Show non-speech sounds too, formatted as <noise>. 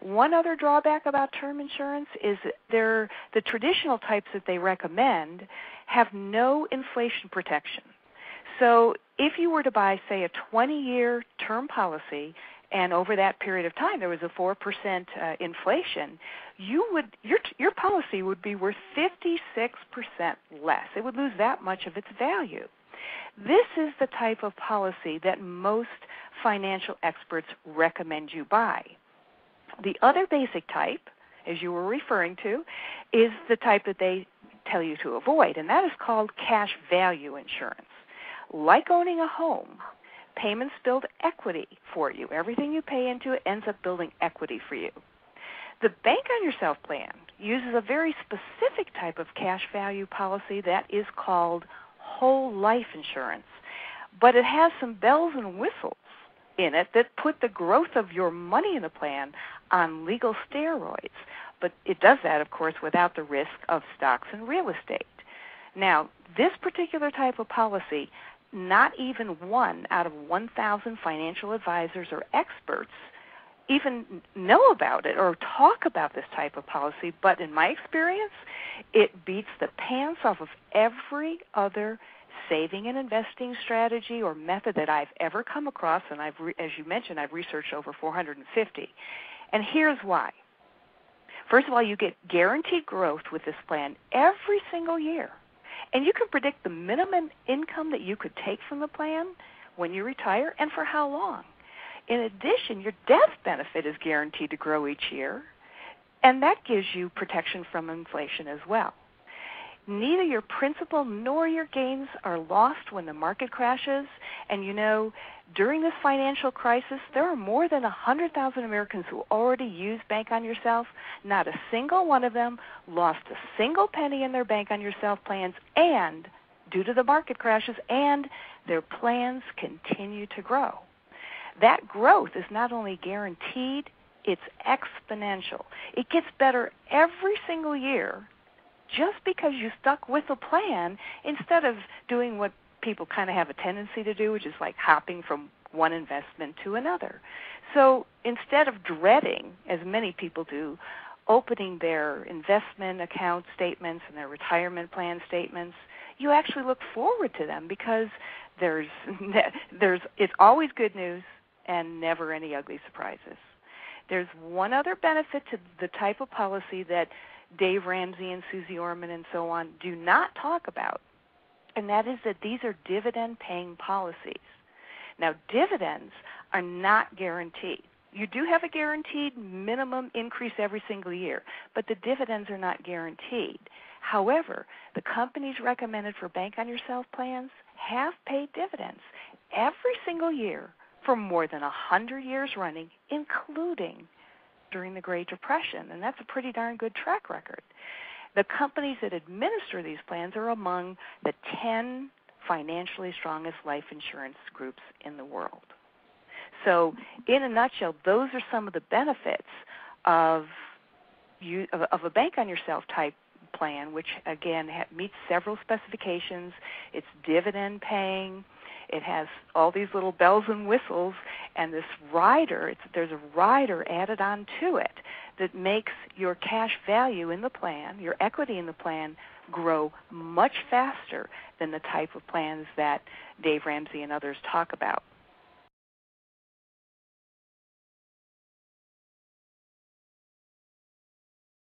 One other drawback about term insurance is they're, the traditional types that they recommend have no inflation protection. So if you were to buy, say, a 20 year term policy and over that period of time there was a 4% uh, inflation, you would your your policy would be worth 56% less. It would lose that much of its value. This is the type of policy that most financial experts recommend you buy. The other basic type, as you were referring to, is the type that they tell you to avoid, and that is called cash value insurance. Like owning a home, payments build equity for you. Everything you pay into it ends up building equity for you. The Bank on Yourself plan uses a very specific type of cash value policy that is called whole life insurance, but it has some bells and whistles in it that put the growth of your money in the plan on legal steroids. But it does that, of course, without the risk of stocks and real estate. Now, this particular type of policy not even one out of 1,000 financial advisors or experts even know about it or talk about this type of policy, but in my experience, it beats the pants off of every other saving and investing strategy or method that I've ever come across and I've re- as you mentioned I've researched over 450. And here's why. First of all, you get guaranteed growth with this plan every single year. And you can predict the minimum income that you could take from the plan when you retire and for how long. In addition, your death benefit is guaranteed to grow each year, and that gives you protection from inflation as well. Neither your principal nor your gains are lost when the market crashes, and you know, during this financial crisis, there are more than 100,000 Americans who already use Bank on Yourself. Not a single one of them lost a single penny in their Bank on Yourself plans, and due to the market crashes, and their plans continue to grow. That growth is not only guaranteed, it's exponential. It gets better every single year just because you stuck with a plan instead of doing what people kind of have a tendency to do, which is like hopping from one investment to another. So instead of dreading, as many people do, opening their investment account statements and their retirement plan statements, you actually look forward to them because there's <laughs> there's it's always good news and never any ugly surprises. There's one other benefit to the type of policy that Dave Ramsey and Suze Orman and so on do not talk about and that is that these are dividend paying policies. Now, dividends are not guaranteed. You do have a guaranteed minimum increase every single year, but the dividends are not guaranteed. However, the companies recommended for Bank on Yourself plans have paid dividends every single year for more than a hundred years running, including during the Great Depression, and that's a pretty darn good track record. The companies that administer these plans are among the 10 financially strongest life insurance groups in the world. So, in a nutshell, those are some of the benefits of you of, of a bank on yourself type plan, which again ha- meets several specifications. It's dividend paying. It has all these little bells and whistles, and this rider. It's, there's a rider added on to it that makes your cash value in the plan, your equity in the plan, grow much faster than the type of plans that Dave Ramsey and others talk about.